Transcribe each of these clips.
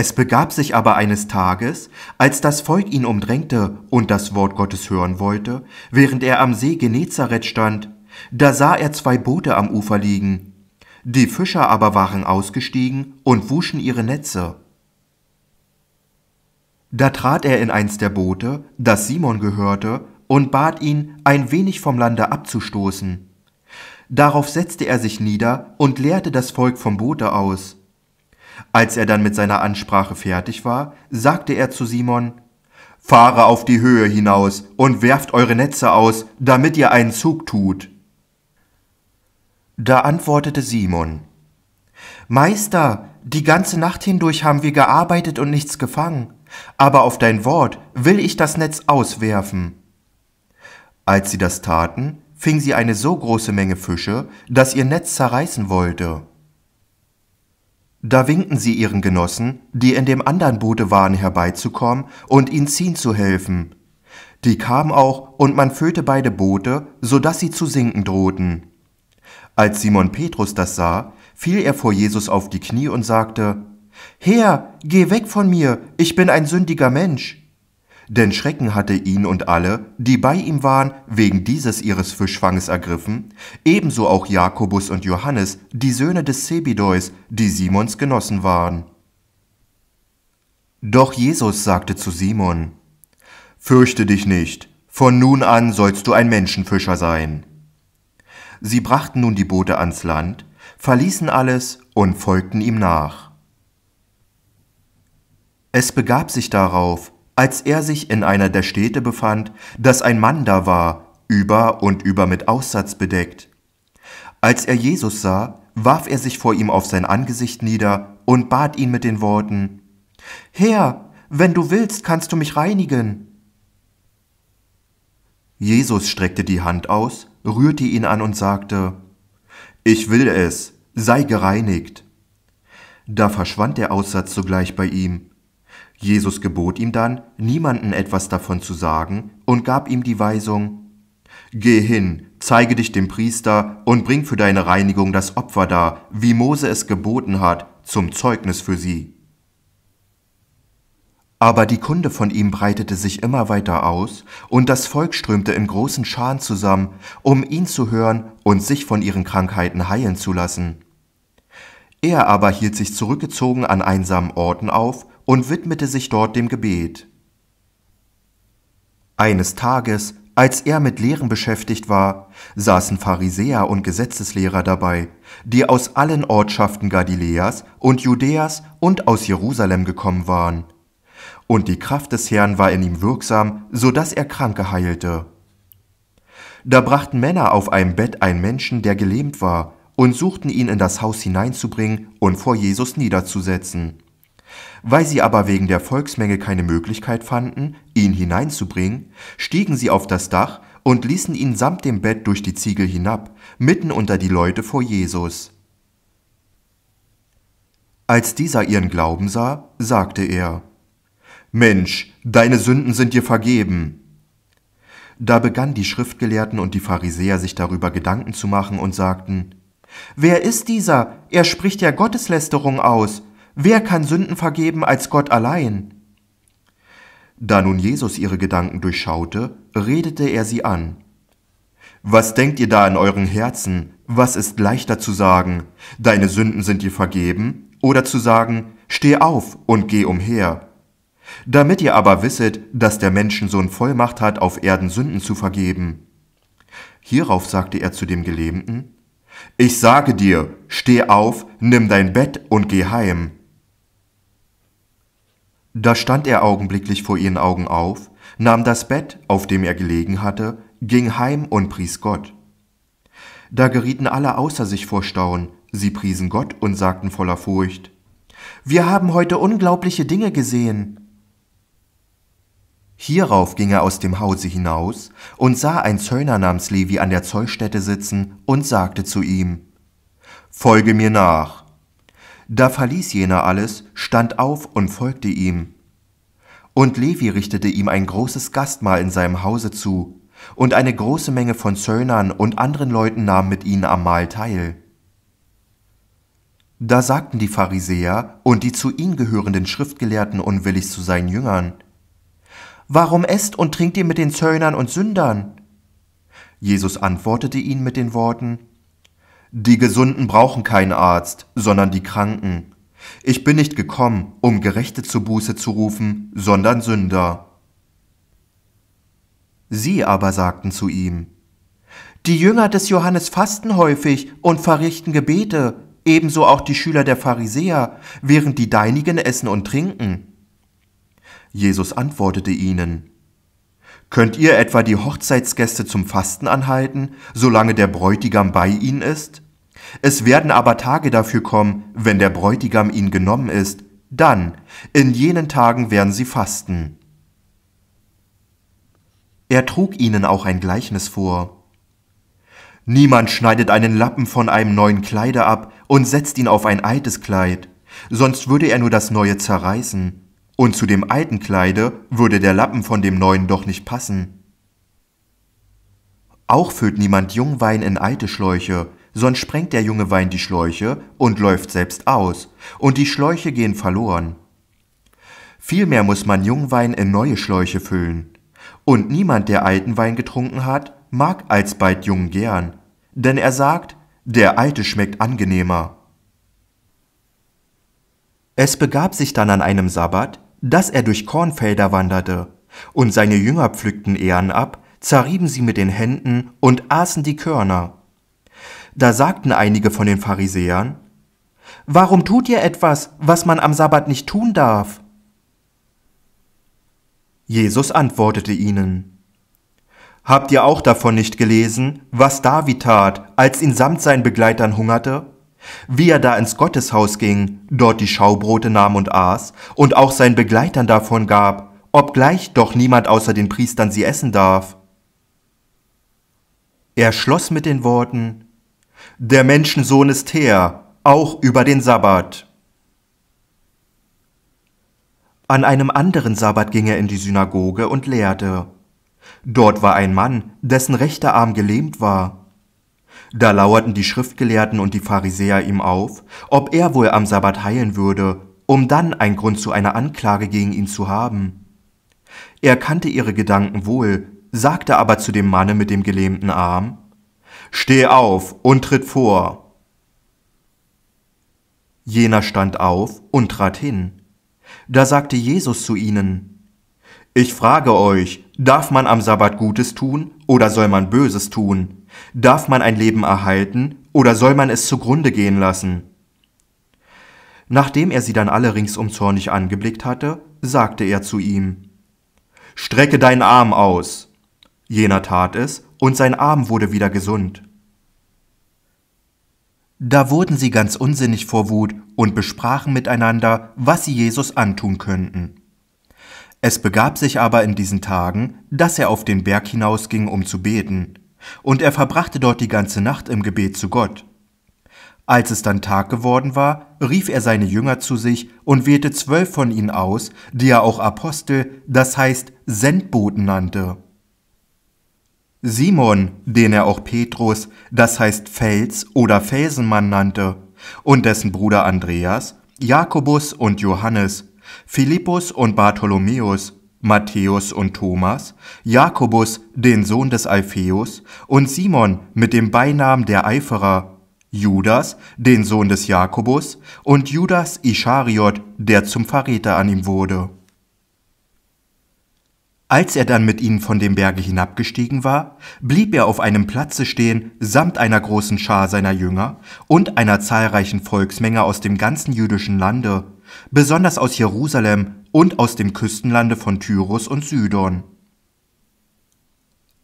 Es begab sich aber eines Tages, als das Volk ihn umdrängte und das Wort Gottes hören wollte, während er am See Genezareth stand, da sah er zwei Boote am Ufer liegen. Die Fischer aber waren ausgestiegen und wuschen ihre Netze. Da trat er in eins der Boote, das Simon gehörte, und bat ihn, ein wenig vom Lande abzustoßen. Darauf setzte er sich nieder und leerte das Volk vom Boote aus. Als er dann mit seiner Ansprache fertig war, sagte er zu Simon, Fahre auf die Höhe hinaus und werft eure Netze aus, damit ihr einen Zug tut. Da antwortete Simon, Meister, die ganze Nacht hindurch haben wir gearbeitet und nichts gefangen, aber auf dein Wort will ich das Netz auswerfen. Als sie das taten, fing sie eine so große Menge Fische, dass ihr Netz zerreißen wollte. Da winkten sie ihren Genossen, die in dem anderen Boote waren, herbeizukommen und ihnen ziehen zu helfen. Die kamen auch, und man füllte beide Boote, so dass sie zu sinken drohten. Als Simon Petrus das sah, fiel er vor Jesus auf die Knie und sagte, Herr, geh weg von mir, ich bin ein sündiger Mensch denn Schrecken hatte ihn und alle, die bei ihm waren, wegen dieses ihres Fischfanges ergriffen, ebenso auch Jakobus und Johannes, die Söhne des Zebedeus, die Simons Genossen waren. Doch Jesus sagte zu Simon, Fürchte dich nicht, von nun an sollst du ein Menschenfischer sein. Sie brachten nun die Boote ans Land, verließen alles und folgten ihm nach. Es begab sich darauf, als er sich in einer der Städte befand, dass ein Mann da war, über und über mit Aussatz bedeckt. Als er Jesus sah, warf er sich vor ihm auf sein Angesicht nieder und bat ihn mit den Worten, Herr, wenn du willst, kannst du mich reinigen. Jesus streckte die Hand aus, rührte ihn an und sagte, Ich will es, sei gereinigt. Da verschwand der Aussatz sogleich bei ihm. Jesus gebot ihm dann, niemanden etwas davon zu sagen, und gab ihm die Weisung, Geh hin, zeige dich dem Priester und bring für deine Reinigung das Opfer dar, wie Mose es geboten hat, zum Zeugnis für sie. Aber die Kunde von ihm breitete sich immer weiter aus, und das Volk strömte in großen Scharen zusammen, um ihn zu hören und sich von ihren Krankheiten heilen zu lassen. Er aber hielt sich zurückgezogen an einsamen Orten auf und widmete sich dort dem Gebet. Eines Tages, als er mit Lehren beschäftigt war, saßen Pharisäer und Gesetzeslehrer dabei, die aus allen Ortschaften Galiläas und Judäas und aus Jerusalem gekommen waren. Und die Kraft des Herrn war in ihm wirksam, so dass er Kranke heilte. Da brachten Männer auf einem Bett einen Menschen, der gelähmt war, und suchten ihn in das Haus hineinzubringen und vor Jesus niederzusetzen. Weil sie aber wegen der Volksmenge keine Möglichkeit fanden, ihn hineinzubringen, stiegen sie auf das Dach und ließen ihn samt dem Bett durch die Ziegel hinab, mitten unter die Leute vor Jesus. Als dieser ihren Glauben sah, sagte er, Mensch, deine Sünden sind dir vergeben. Da begannen die Schriftgelehrten und die Pharisäer sich darüber Gedanken zu machen und sagten, Wer ist dieser? Er spricht ja Gotteslästerung aus. Wer kann Sünden vergeben als Gott allein? Da nun Jesus ihre Gedanken durchschaute, redete er sie an. Was denkt ihr da in euren Herzen? Was ist leichter zu sagen, deine Sünden sind dir vergeben, oder zu sagen, steh auf und geh umher? Damit ihr aber wisset, dass der Menschensohn Vollmacht hat, auf Erden Sünden zu vergeben. Hierauf sagte er zu dem Gelähmten, Ich sage dir, steh auf, nimm dein Bett und geh heim. Da stand er augenblicklich vor ihren Augen auf, nahm das Bett, auf dem er gelegen hatte, ging heim und pries Gott. Da gerieten alle außer sich vor Staunen, sie priesen Gott und sagten voller Furcht, Wir haben heute unglaubliche Dinge gesehen. Hierauf ging er aus dem Hause hinaus und sah ein Zöllner namens Levi an der Zollstätte sitzen und sagte zu ihm, Folge mir nach. Da verließ jener alles, stand auf und folgte ihm. Und Levi richtete ihm ein großes Gastmahl in seinem Hause zu, und eine große Menge von Zöllnern und anderen Leuten nahm mit ihnen am Mahl teil. Da sagten die Pharisäer und die zu ihnen gehörenden Schriftgelehrten unwillig zu seinen Jüngern, Warum esst und trinkt ihr mit den Zöllnern und Sündern? Jesus antwortete ihnen mit den Worten, Die Gesunden brauchen keinen Arzt, sondern die Kranken. Ich bin nicht gekommen, um Gerechte zu Buße zu rufen, sondern Sünder. Sie aber sagten zu ihm, Die Jünger des Johannes fasten häufig und verrichten Gebete, ebenso auch die Schüler der Pharisäer, während die Deinigen essen und trinken. Jesus antwortete ihnen, Könnt ihr etwa die Hochzeitsgäste zum Fasten anhalten, solange der Bräutigam bei ihnen ist? Es werden aber Tage dafür kommen, wenn der Bräutigam ihnen genommen ist, dann, in jenen Tagen werden sie fasten. Er trug ihnen auch ein Gleichnis vor. Niemand schneidet einen Lappen von einem neuen Kleide ab und setzt ihn auf ein altes Kleid, sonst würde er nur das neue zerreißen, und zu dem alten Kleide würde der Lappen von dem neuen doch nicht passen. Auch füllt niemand Jungwein in alte Schläuche, sonst sprengt der junge Wein die Schläuche und läuft selbst aus, und die Schläuche gehen verloren. Vielmehr muss man Jungwein in neue Schläuche füllen. Und niemand, der alten Wein getrunken hat, mag alsbald jung gern, denn er sagt, der alte schmeckt angenehmer. Es begab sich dann an einem Sabbat, dass er durch Kornfelder wanderte, und seine Jünger pflückten Ähren ab, zerrieben sie mit den Händen und aßen die Körner. Da sagten einige von den Pharisäern, Warum tut ihr etwas, was man am Sabbat nicht tun darf? Jesus antwortete ihnen, Habt ihr auch davon nicht gelesen, was David tat, als ihn samt seinen Begleitern hungerte? Wie er da ins Gotteshaus ging, dort die Schaubrote nahm und aß, und auch seinen Begleitern davon gab, obgleich doch niemand außer den Priestern sie essen darf. Er schloss mit den Worten, Der Menschensohn ist her, auch über den Sabbat. An einem anderen Sabbat ging er in die Synagoge und lehrte. Dort war ein Mann, dessen rechter Arm gelähmt war. Da lauerten die Schriftgelehrten und die Pharisäer ihm auf, ob er wohl am Sabbat heilen würde, um dann einen Grund zu einer Anklage gegen ihn zu haben. Er kannte ihre Gedanken wohl, sagte aber zu dem Manne mit dem gelähmten Arm, Steh auf und tritt vor. Jener stand auf und trat hin. Da sagte Jesus zu ihnen, Ich frage euch, darf man am Sabbat Gutes tun oder soll man Böses tun? Darf man ein Leben erhalten oder soll man es zugrunde gehen lassen? Nachdem er sie dann alle ringsum zornig angeblickt hatte, sagte er zu ihm, Strecke deinen Arm aus. Jener tat es, und sein Arm wurde wieder gesund. Da wurden sie ganz unsinnig vor Wut und besprachen miteinander, was sie Jesus antun könnten. Es begab sich aber in diesen Tagen, dass er auf den Berg hinausging, um zu beten, und er verbrachte dort die ganze Nacht im Gebet zu Gott. Als es dann Tag geworden war, rief er seine Jünger zu sich und wählte zwölf von ihnen aus, die er auch Apostel, das heißt Sendboten nannte. Simon, den er auch Petrus, das heißt Fels oder Felsenmann nannte, und dessen Bruder Andreas, Jakobus und Johannes, Philippus und Bartholomäus, Matthäus und Thomas, Jakobus, den Sohn des Alpheus, und Simon mit dem Beinamen der Eiferer, Judas, den Sohn des Jakobus, und Judas Ischariot, der zum Verräter an ihm wurde. Als er dann mit ihnen von dem Berge hinabgestiegen war, blieb er auf einem Platze stehen, samt einer großen Schar seiner Jünger und einer zahlreichen Volksmenge aus dem ganzen jüdischen Lande, besonders aus Jerusalem und aus dem Küstenlande von Tyrus und Sidon.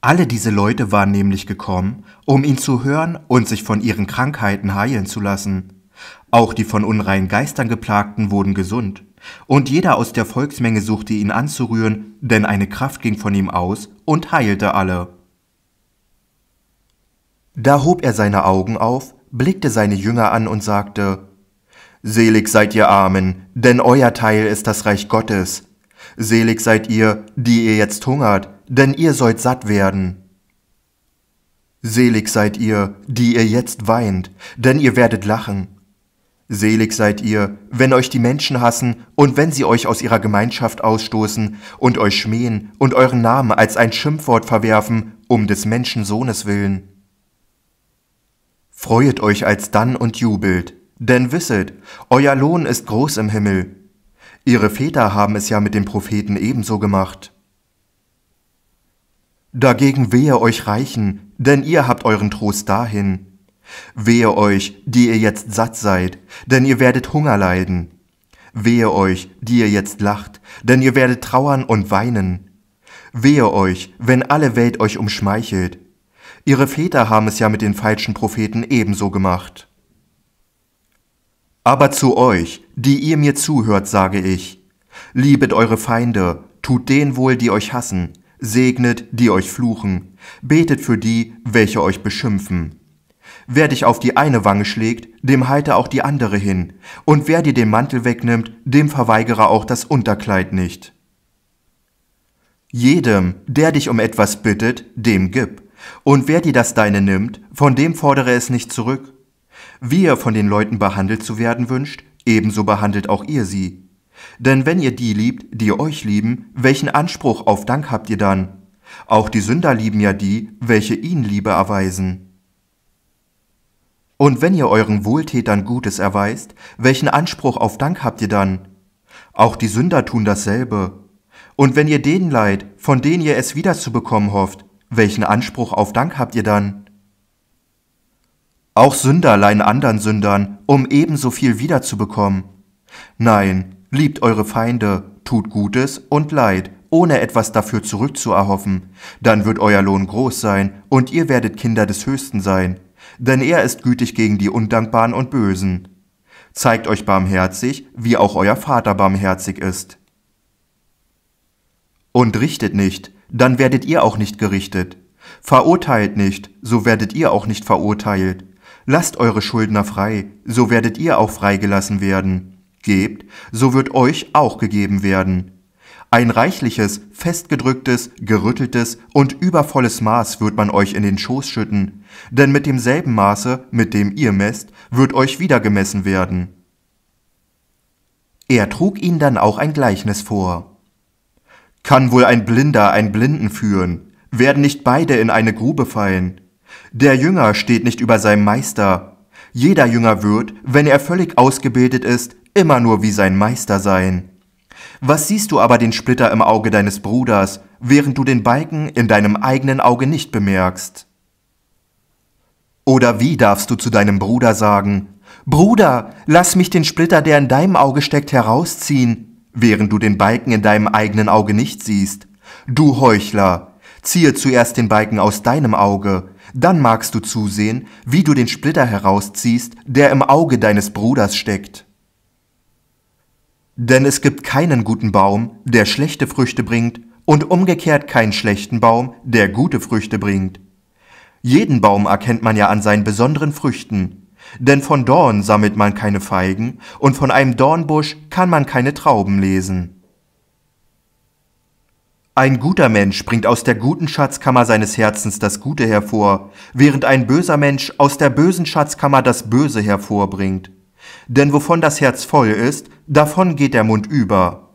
Alle diese Leute waren nämlich gekommen, um ihn zu hören und sich von ihren Krankheiten heilen zu lassen. Auch die von unreinen Geistern geplagten wurden gesund, und jeder aus der Volksmenge suchte ihn anzurühren, denn eine Kraft ging von ihm aus und heilte alle. Da hob er seine Augen auf, blickte seine Jünger an und sagte, Selig seid ihr Armen, denn euer Teil ist das Reich Gottes. Selig seid ihr, die ihr jetzt hungert, denn ihr sollt satt werden. Selig seid ihr, die ihr jetzt weint, denn ihr werdet lachen. Selig seid ihr, wenn euch die Menschen hassen und wenn sie euch aus ihrer Gemeinschaft ausstoßen und euch schmähen und euren Namen als ein Schimpfwort verwerfen, um des Menschensohnes willen. Freuet euch alsdann und jubelt, denn wisset, euer Lohn ist groß im Himmel. Ihre Väter haben es ja mit den Propheten ebenso gemacht. Dagegen wehe euch Reichen, denn ihr habt euren Trost dahin. Wehe euch, die ihr jetzt satt seid, denn ihr werdet Hunger leiden. Wehe euch, die ihr jetzt lacht, denn ihr werdet trauern und weinen. Wehe euch, wenn alle Welt euch umschmeichelt. Ihre Väter haben es ja mit den falschen Propheten ebenso gemacht. Aber zu euch, die ihr mir zuhört, sage ich, liebet eure Feinde, tut denen wohl, die euch hassen, segnet, die euch fluchen, betet für die, welche euch beschimpfen. Wer dich auf die eine Wange schlägt, dem halte auch die andere hin, und wer dir den Mantel wegnimmt, dem verweigere auch das Unterkleid nicht. Jedem, der dich um etwas bittet, dem gib, und wer dir das Deine nimmt, von dem fordere es nicht zurück. Wie ihr von den Leuten behandelt zu werden wünscht, ebenso behandelt auch ihr sie. Denn wenn ihr die liebt, die euch lieben, welchen Anspruch auf Dank habt ihr dann? Auch die Sünder lieben ja die, welche ihnen Liebe erweisen. Und wenn ihr euren Wohltätern Gutes erweist, welchen Anspruch auf Dank habt ihr dann? Auch die Sünder tun dasselbe. Und wenn ihr denen leid, von denen ihr es wiederzubekommen hofft, welchen Anspruch auf Dank habt ihr dann? Auch Sünder leihen anderen Sündern, um ebenso viel wiederzubekommen. Nein, liebt eure Feinde, tut Gutes und Leid, ohne etwas dafür zurückzuerhoffen, dann wird euer Lohn groß sein und ihr werdet Kinder des Höchsten sein, denn er ist gütig gegen die Undankbaren und Bösen. Zeigt euch barmherzig, wie auch euer Vater barmherzig ist. Und richtet nicht, dann werdet ihr auch nicht gerichtet. Verurteilt nicht, so werdet ihr auch nicht verurteilt. Lasst eure Schuldner frei, so werdet ihr auch freigelassen werden. Gebt, so wird euch auch gegeben werden. Ein reichliches, festgedrücktes, gerütteltes und übervolles Maß wird man euch in den Schoß schütten, denn mit demselben Maße, mit dem ihr messt, wird euch wieder gemessen werden. Er trug ihnen dann auch ein Gleichnis vor. Kann wohl ein Blinder einen Blinden führen? Werden nicht beide in eine Grube fallen? Der Jünger steht nicht über seinem Meister. Jeder Jünger wird, wenn er völlig ausgebildet ist, immer nur wie sein Meister sein. Was siehst du aber den Splitter im Auge deines Bruders, während du den Balken in deinem eigenen Auge nicht bemerkst? Oder wie darfst du zu deinem Bruder sagen, Bruder, lass mich den Splitter, der in deinem Auge steckt, herausziehen, während du den Balken in deinem eigenen Auge nicht siehst? Du Heuchler, ziehe zuerst den Balken aus deinem Auge, dann magst du zusehen, wie du den Splitter herausziehst, der im Auge deines Bruders steckt. Denn es gibt keinen guten Baum, der schlechte Früchte bringt, und umgekehrt keinen schlechten Baum, der gute Früchte bringt. Jeden Baum erkennt man ja an seinen besonderen Früchten, denn von Dorn sammelt man keine Feigen, und von einem Dornbusch kann man keine Trauben lesen. Ein guter Mensch bringt aus der guten Schatzkammer seines Herzens das Gute hervor, während ein böser Mensch aus der bösen Schatzkammer das Böse hervorbringt. Denn wovon das Herz voll ist, davon geht der Mund über.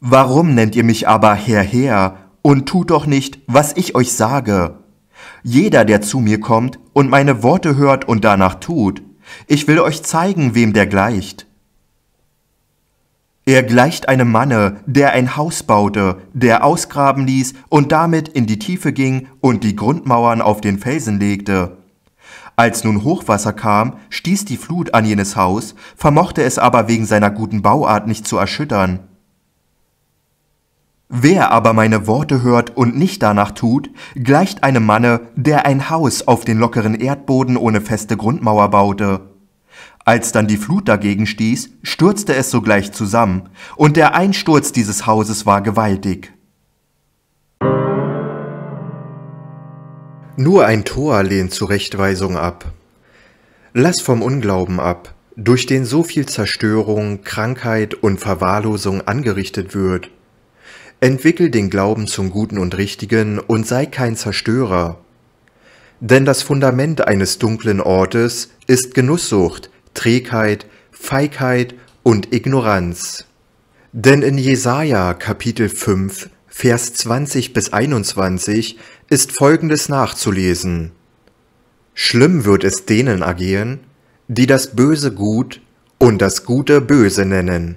Warum nennt ihr mich aber Herr, Herr, und tut doch nicht, was ich euch sage? Jeder, der zu mir kommt und meine Worte hört und danach tut, ich will euch zeigen, wem der gleicht. Er gleicht einem Manne, der ein Haus baute, der ausgraben ließ und damit in die Tiefe ging und die Grundmauern auf den Felsen legte. Als nun Hochwasser kam, stieß die Flut an jenes Haus, vermochte es aber wegen seiner guten Bauart nicht zu erschüttern. Wer aber meine Worte hört und nicht danach tut, gleicht einem Manne, der ein Haus auf den lockeren Erdboden ohne feste Grundmauer baute. Als dann die Flut dagegen stieß, stürzte es sogleich zusammen, und der Einsturz dieses Hauses war gewaltig. Nur ein Tor lehnt Zurechtweisung ab. Lass vom Unglauben ab, durch den so viel Zerstörung, Krankheit und Verwahrlosung angerichtet wird. Entwickel den Glauben zum Guten und Richtigen und sei kein Zerstörer. Denn das Fundament eines dunklen Ortes ist Genusssucht, Trägheit, Feigheit und Ignoranz. Denn in Jesaja Kapitel 5, Vers 20 bis 21 ist folgendes nachzulesen. Schlimm wird es denen ergehen, die das Böse gut und das Gute böse nennen.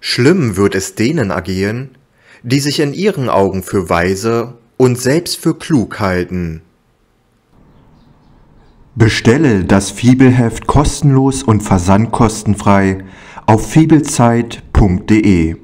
Schlimm wird es denen ergehen, die sich in ihren Augen für weise und selbst für klug halten. Bestelle das Fibelheft kostenlos und versandkostenfrei auf fibelzeit.de